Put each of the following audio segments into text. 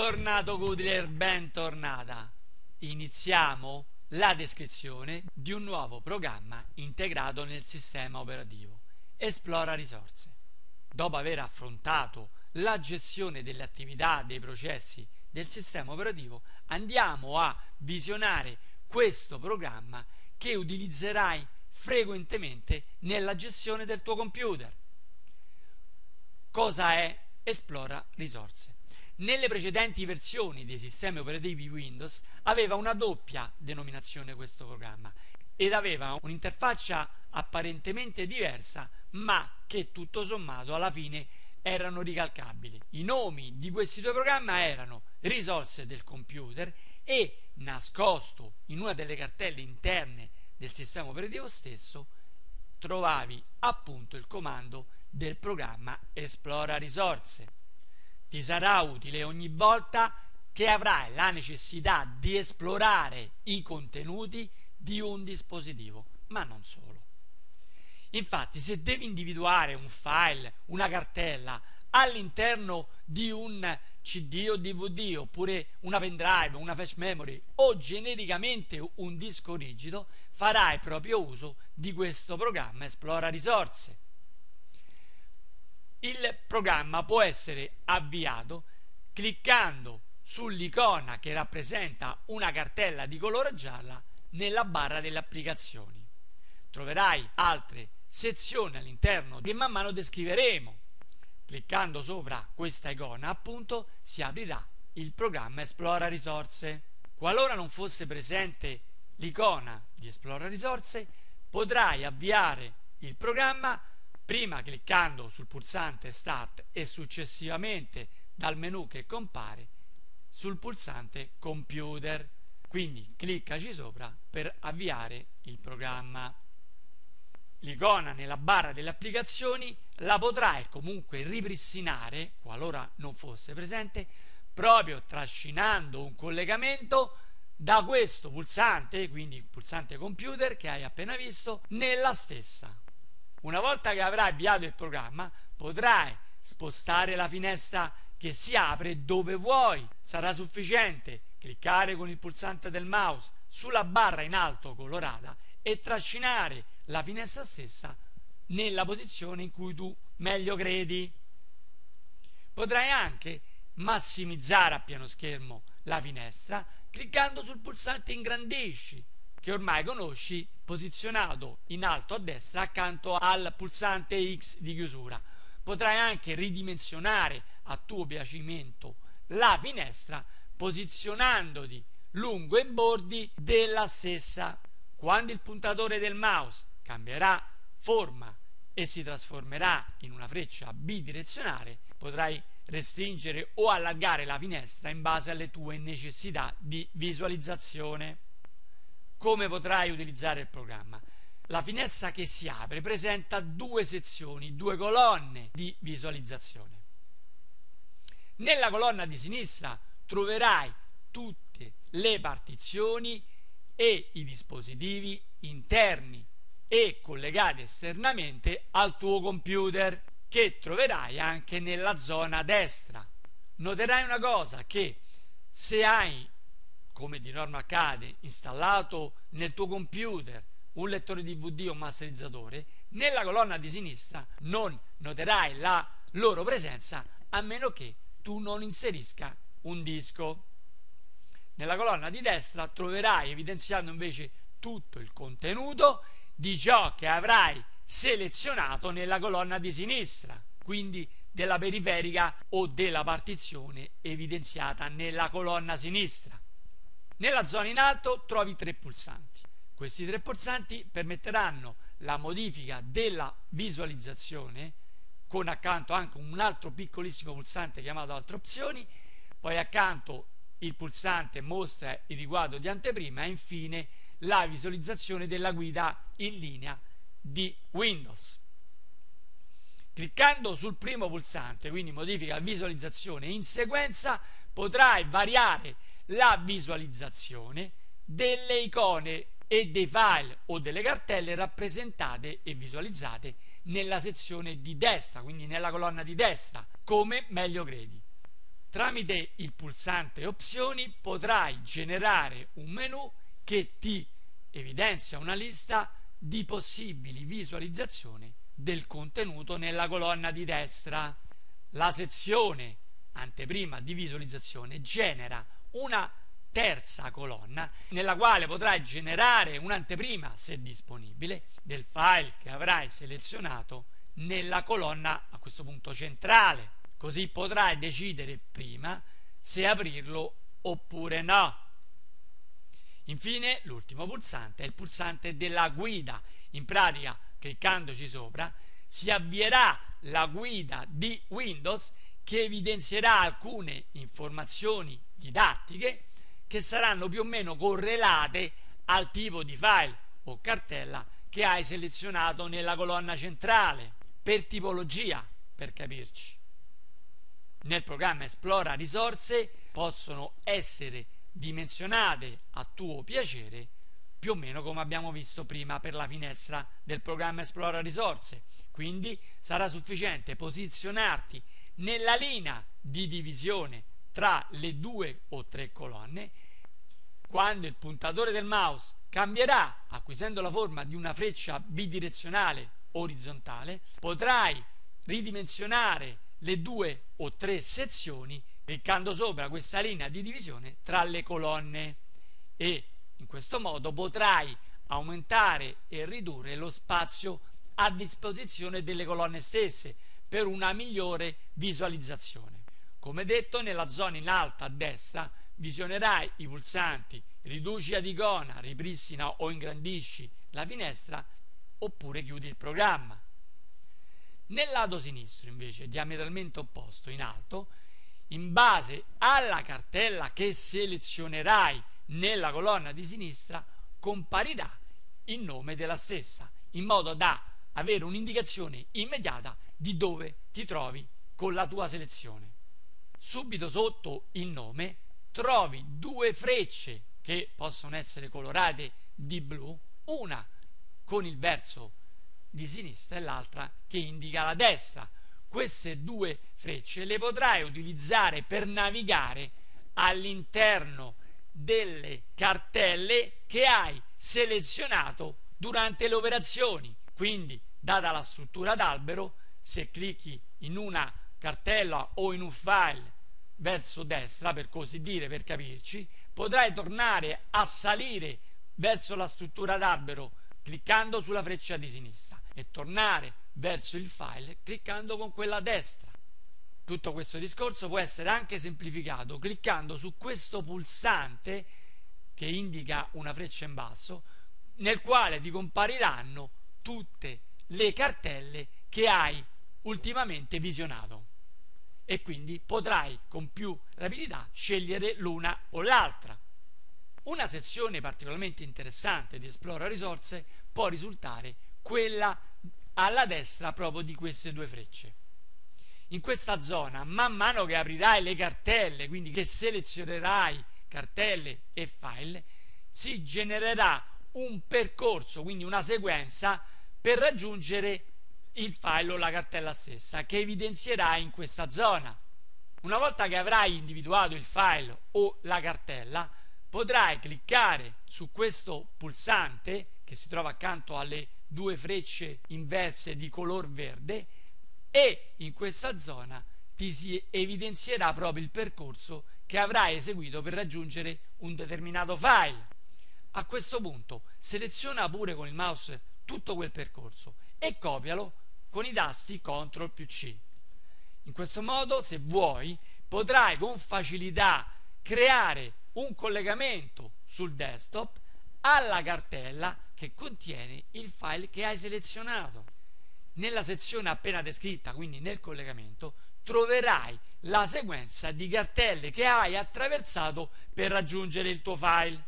Bentornato Goodler, bentornata. Iniziamo la descrizione di un nuovo programma integrato nel sistema operativo. Esplora risorse. Dopo aver affrontato la gestione delle attività, dei processi del sistema operativo, andiamo a visionare questo programma che utilizzerai frequentemente nella gestione del tuo computer. Cosa è Esplora risorse? Nelle precedenti versioni dei sistemi operativi Windows aveva una doppia denominazione questo programma ed aveva un'interfaccia apparentemente diversa ma che tutto sommato alla fine erano ricalcabili. I nomi di questi due programmi erano risorse del computer e nascosto in una delle cartelle interne del sistema operativo stesso trovavi appunto il comando del programma Esplora risorse ti sarà utile ogni volta che avrai la necessità di esplorare i contenuti di un dispositivo, ma non solo. Infatti, se devi individuare un file, una cartella all'interno di un CD o DVD oppure una pendrive, una flash memory o genericamente un disco rigido, farai proprio uso di questo programma Esplora risorse il programma può essere avviato cliccando sull'icona che rappresenta una cartella di colore gialla nella barra delle applicazioni. Troverai altre sezioni all'interno che man mano descriveremo. Cliccando sopra questa icona, appunto, si aprirà il programma Esplora risorse. Qualora non fosse presente l'icona di Esplora risorse, potrai avviare il programma prima cliccando sul pulsante Start e successivamente dal menu che compare sul pulsante Computer. Quindi cliccaci sopra per avviare il programma. L'icona nella barra delle applicazioni la potrai comunque ripristinare, qualora non fosse presente, proprio trascinando un collegamento da questo pulsante, quindi il pulsante computer che hai appena visto, nella stessa una volta che avrai avviato il programma, potrai spostare la finestra che si apre dove vuoi. Sarà sufficiente cliccare con il pulsante del mouse sulla barra in alto colorata e trascinare la finestra stessa nella posizione in cui tu meglio credi. Potrai anche massimizzare a pieno schermo la finestra cliccando sul pulsante ingrandisci che ormai conosci posizionato in alto a destra accanto al pulsante X di chiusura. Potrai anche ridimensionare a tuo piacimento la finestra posizionandoti lungo i bordi della stessa. Quando il puntatore del mouse cambierà forma e si trasformerà in una freccia bidirezionale, potrai restringere o allargare la finestra in base alle tue necessità di visualizzazione come potrai utilizzare il programma. La finestra che si apre presenta due sezioni, due colonne di visualizzazione. Nella colonna di sinistra troverai tutte le partizioni e i dispositivi interni e collegati esternamente al tuo computer che troverai anche nella zona destra. Noterai una cosa che se hai come di norma accade, installato nel tuo computer un lettore DVD o un masterizzatore, nella colonna di sinistra non noterai la loro presenza a meno che tu non inserisca un disco. Nella colonna di destra troverai evidenziato invece tutto il contenuto di ciò che avrai selezionato nella colonna di sinistra, quindi della periferica o della partizione evidenziata nella colonna sinistra. Nella zona in alto trovi tre pulsanti. Questi tre pulsanti permetteranno la modifica della visualizzazione con accanto anche un altro piccolissimo pulsante chiamato altre opzioni, poi accanto il pulsante mostra il riguardo di anteprima e infine la visualizzazione della guida in linea di Windows. Cliccando sul primo pulsante, quindi modifica visualizzazione in sequenza, potrai variare la visualizzazione delle icone e dei file o delle cartelle rappresentate e visualizzate nella sezione di destra, quindi nella colonna di destra, come meglio credi. Tramite il pulsante opzioni potrai generare un menu che ti evidenzia una lista di possibili visualizzazioni del contenuto nella colonna di destra. La sezione anteprima di visualizzazione genera una terza colonna nella quale potrai generare un'anteprima, se disponibile, del file che avrai selezionato nella colonna a questo punto centrale. Così potrai decidere prima se aprirlo oppure no. Infine, l'ultimo pulsante è il pulsante della guida. In pratica, cliccandoci sopra, si avvierà la guida di Windows che evidenzierà alcune informazioni didattiche che saranno più o meno correlate al tipo di file o cartella che hai selezionato nella colonna centrale, per tipologia, per capirci. Nel programma Esplora risorse possono essere dimensionate a tuo piacere, più o meno come abbiamo visto prima per la finestra del programma Esplora risorse. Quindi sarà sufficiente posizionarti nella linea di divisione tra le due o tre colonne, quando il puntatore del mouse cambierà, acquisendo la forma di una freccia bidirezionale orizzontale, potrai ridimensionare le due o tre sezioni cliccando sopra questa linea di divisione tra le colonne e in questo modo potrai aumentare e ridurre lo spazio a disposizione delle colonne stesse per una migliore visualizzazione. Come detto, nella zona in alto a destra visionerai i pulsanti riduci ad icona, ripristina o ingrandisci la finestra oppure chiudi il programma. Nel lato sinistro, invece, diametralmente opposto, in alto, in base alla cartella che selezionerai nella colonna di sinistra, comparirà il nome della stessa, in modo da avere un'indicazione immediata di dove ti trovi con la tua selezione. Subito sotto il nome trovi due frecce che possono essere colorate di blu, una con il verso di sinistra e l'altra che indica la destra. Queste due frecce le potrai utilizzare per navigare all'interno delle cartelle che hai selezionato durante le operazioni. Quindi, data la struttura d'albero, se clicchi in una cartella o in un file verso destra, per così dire, per capirci, potrai tornare a salire verso la struttura d'albero cliccando sulla freccia di sinistra e tornare verso il file cliccando con quella destra. Tutto questo discorso può essere anche semplificato cliccando su questo pulsante che indica una freccia in basso nel quale ti compariranno tutte le cartelle che hai ultimamente visionato e quindi potrai con più rapidità scegliere l'una o l'altra. Una sezione particolarmente interessante di Esplora risorse può risultare quella alla destra proprio di queste due frecce. In questa zona, man mano che aprirai le cartelle, quindi che selezionerai cartelle e file, si genererà un percorso, quindi una sequenza per raggiungere il file o la cartella stessa che evidenzierai in questa zona. Una volta che avrai individuato il file o la cartella, potrai cliccare su questo pulsante che si trova accanto alle due frecce inverse di color verde e in questa zona ti si evidenzierà proprio il percorso che avrai eseguito per raggiungere un determinato file. A questo punto seleziona pure con il mouse tutto quel percorso e copialo con i tasti CTRL più C. In questo modo, se vuoi, potrai con facilità creare un collegamento sul desktop alla cartella che contiene il file che hai selezionato. Nella sezione appena descritta, quindi nel collegamento, troverai la sequenza di cartelle che hai attraversato per raggiungere il tuo file.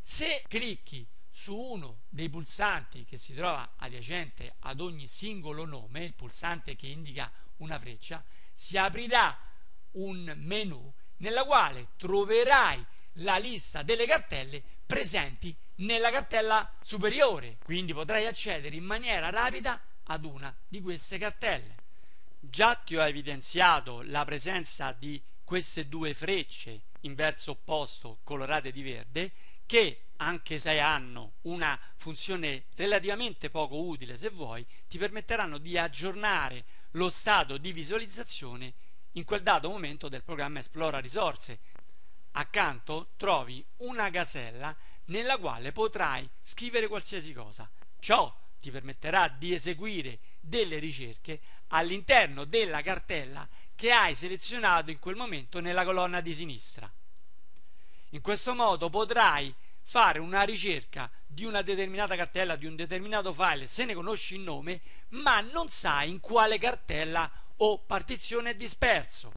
Se clicchi su uno dei pulsanti che si trova adiacente ad ogni singolo nome, il pulsante che indica una freccia, si aprirà un menu nella quale troverai la lista delle cartelle presenti nella cartella superiore, quindi potrai accedere in maniera rapida ad una di queste cartelle. Già ti ho evidenziato la presenza di queste due frecce in verso opposto colorate di verde che anche se hanno una funzione relativamente poco utile se vuoi ti permetteranno di aggiornare lo stato di visualizzazione in quel dato momento del programma Esplora risorse accanto trovi una casella nella quale potrai scrivere qualsiasi cosa ciò ti permetterà di eseguire delle ricerche all'interno della cartella che hai selezionato in quel momento nella colonna di sinistra. In questo modo potrai fare una ricerca di una determinata cartella, di un determinato file, se ne conosci il nome, ma non sai in quale cartella o partizione è disperso.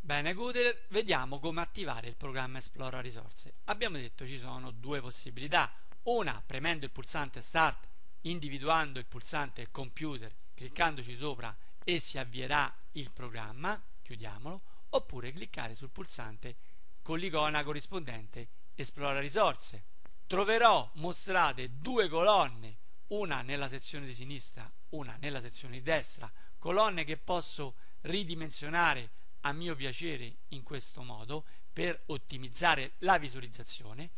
Bene Google, vediamo come attivare il programma Esplora risorse. Abbiamo detto ci sono due possibilità. Una, premendo il pulsante Start, individuando il pulsante Computer, cliccandoci sopra e si avvierà il programma, chiudiamolo, oppure cliccare sul pulsante con l'icona corrispondente Esplora risorse. Troverò mostrate due colonne, una nella sezione di sinistra, una nella sezione di destra, colonne che posso ridimensionare a mio piacere in questo modo per ottimizzare la visualizzazione.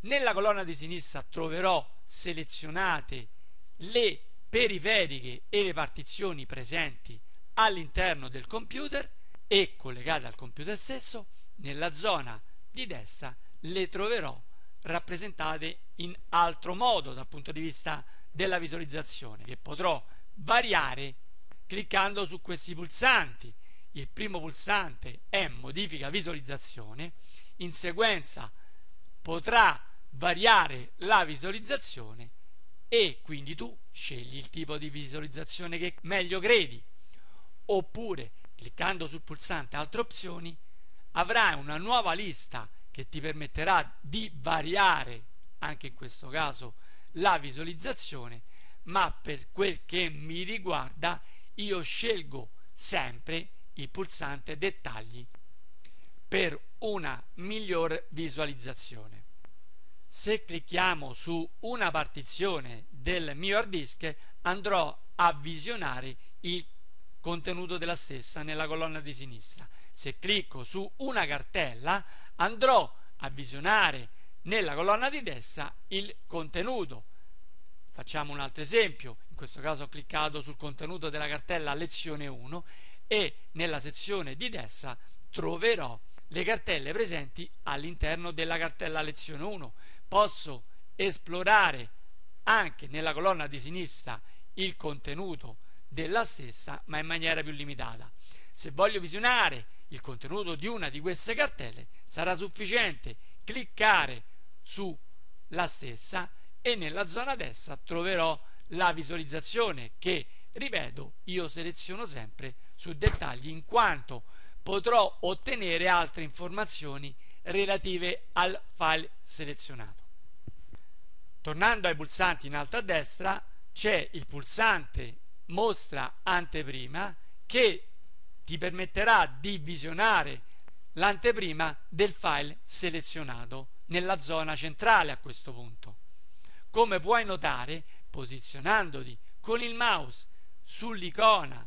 Nella colonna di sinistra troverò selezionate le periferiche e le partizioni presenti all'interno del computer e collegate al computer stesso. Nella zona di destra le troverò rappresentate in altro modo dal punto di vista della visualizzazione che potrò variare cliccando su questi pulsanti il primo pulsante è modifica visualizzazione, in sequenza potrà variare la visualizzazione e quindi tu scegli il tipo di visualizzazione che meglio credi oppure cliccando sul pulsante altre opzioni avrai una nuova lista che ti permetterà di variare anche in questo caso la visualizzazione ma per quel che mi riguarda io scelgo sempre il pulsante dettagli per una miglior visualizzazione. Se clicchiamo su una partizione del mio hard disk andrò a visionare il contenuto della stessa nella colonna di sinistra. Se clicco su una cartella andrò a visionare nella colonna di destra il contenuto. Facciamo un altro esempio, in questo caso ho cliccato sul contenuto della cartella lezione 1 e nella sezione di destra troverò le cartelle presenti all'interno della cartella lezione 1. Posso esplorare anche nella colonna di sinistra il contenuto della stessa, ma in maniera più limitata. Se voglio visionare il contenuto di una di queste cartelle, sarà sufficiente cliccare sulla stessa e nella zona destra troverò la visualizzazione che, ripeto, io seleziono sempre su dettagli in quanto potrò ottenere altre informazioni relative al file selezionato. Tornando ai pulsanti in alto a destra c'è il pulsante mostra anteprima che ti permetterà di visionare l'anteprima del file selezionato nella zona centrale a questo punto. Come puoi notare, posizionandoti con il mouse sull'icona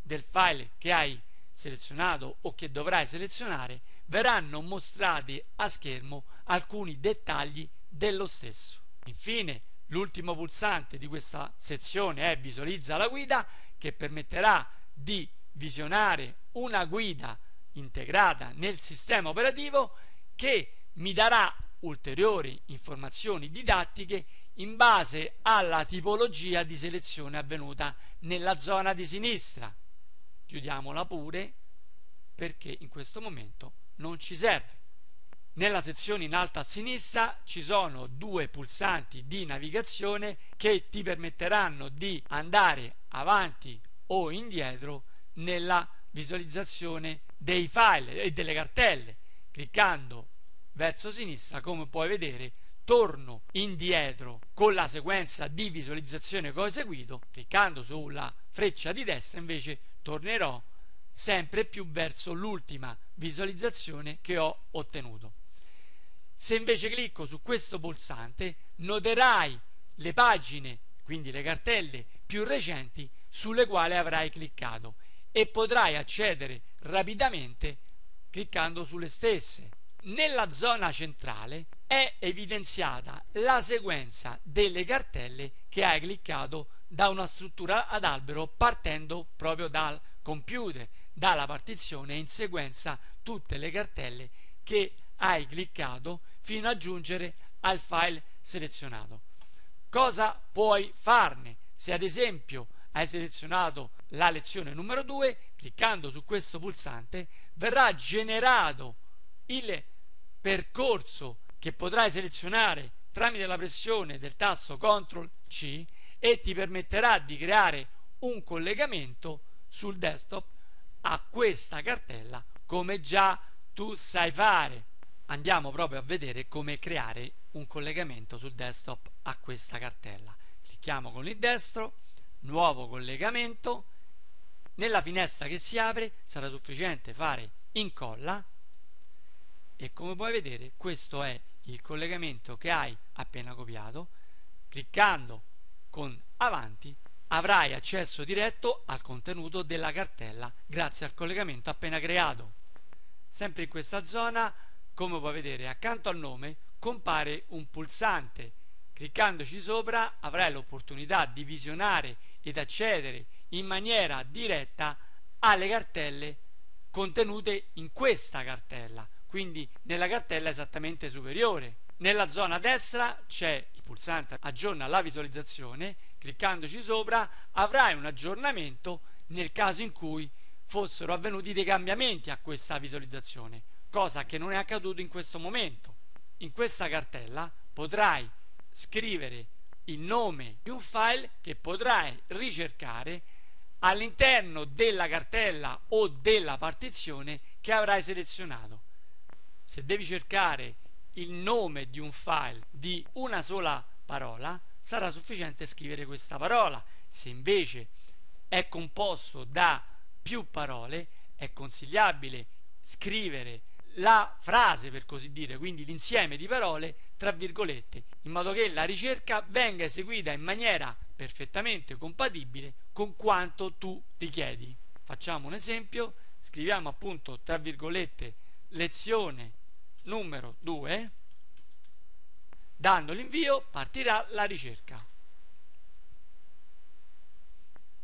del file che hai selezionato o che dovrai selezionare verranno mostrati a schermo alcuni dettagli dello stesso. Infine, l'ultimo pulsante di questa sezione è visualizza la guida che permetterà di visionare una guida integrata nel sistema operativo che mi darà ulteriori informazioni didattiche in base alla tipologia di selezione avvenuta nella zona di sinistra chiudiamola pure perché in questo momento non ci serve. Nella sezione in alto a sinistra ci sono due pulsanti di navigazione che ti permetteranno di andare avanti o indietro nella visualizzazione dei file e delle cartelle. Cliccando verso sinistra, come puoi vedere, torno indietro con la sequenza di visualizzazione che ho eseguito, cliccando sulla freccia di destra invece tornerò sempre più verso l'ultima visualizzazione che ho ottenuto. Se invece clicco su questo pulsante, noterai le pagine, quindi le cartelle più recenti sulle quali avrai cliccato e potrai accedere rapidamente cliccando sulle stesse. Nella zona centrale è evidenziata la sequenza delle cartelle che hai cliccato da una struttura ad albero partendo proprio dal computer, dalla partizione in sequenza tutte le cartelle che hai cliccato fino a giungere al file selezionato. Cosa puoi farne? Se ad esempio hai selezionato la lezione numero 2, cliccando su questo pulsante verrà generato il percorso che potrai selezionare tramite la pressione del tasto CTRL C e ti permetterà di creare un collegamento sul desktop a questa cartella come già tu sai fare. Andiamo proprio a vedere come creare un collegamento sul desktop a questa cartella. Clicchiamo con il destro, nuovo collegamento. Nella finestra che si apre sarà sufficiente fare incolla e come puoi vedere questo è il collegamento che hai appena copiato. Cliccando con avanti avrai accesso diretto al contenuto della cartella grazie al collegamento appena creato. Sempre in questa zona, come puoi vedere, accanto al nome compare un pulsante. Cliccandoci sopra avrai l'opportunità di visionare ed accedere in maniera diretta alle cartelle contenute in questa cartella, quindi nella cartella esattamente superiore. Nella zona destra c'è il pulsante aggiorna la visualizzazione, cliccandoci sopra avrai un aggiornamento nel caso in cui fossero avvenuti dei cambiamenti a questa visualizzazione, cosa che non è accaduto in questo momento. In questa cartella potrai scrivere il nome di un file che potrai ricercare all'interno della cartella o della partizione che avrai selezionato. Se devi cercare il nome di un file di una sola parola, sarà sufficiente scrivere questa parola. Se invece è composto da più parole, è consigliabile scrivere la frase per così dire, quindi l'insieme di parole tra virgolette, in modo che la ricerca venga eseguita in maniera perfettamente compatibile con quanto tu richiedi. Facciamo un esempio, scriviamo appunto tra virgolette lezione numero 2 dando l'invio partirà la ricerca.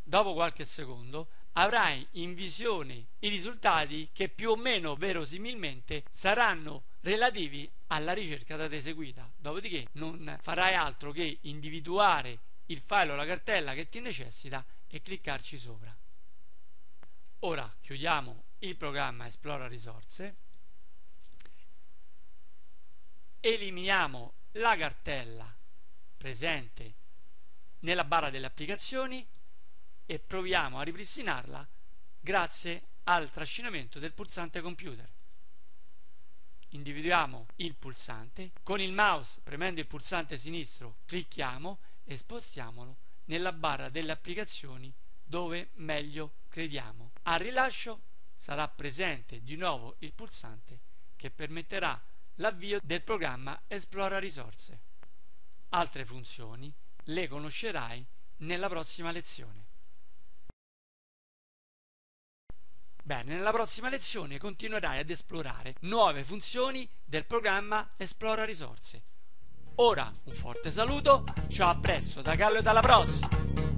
Dopo qualche secondo avrai in visione i risultati che più o meno verosimilmente saranno relativi alla ricerca da te eseguita. Dopodiché non farai altro che individuare il file o la cartella che ti necessita e cliccarci sopra. Ora chiudiamo il programma esplora risorse. Eliminiamo la cartella presente nella barra delle applicazioni e proviamo a ripristinarla grazie al trascinamento del pulsante computer. Individuiamo il pulsante, con il mouse premendo il pulsante sinistro clicchiamo e spostiamolo nella barra delle applicazioni dove meglio crediamo. Al rilascio sarà presente di nuovo il pulsante che permetterà l'avvio del programma Esplora risorse. Altre funzioni le conoscerai nella prossima lezione. Bene, nella prossima lezione continuerai ad esplorare nuove funzioni del programma Esplora risorse. Ora un forte saluto, ciao a presto da Gallo e dalla prossima!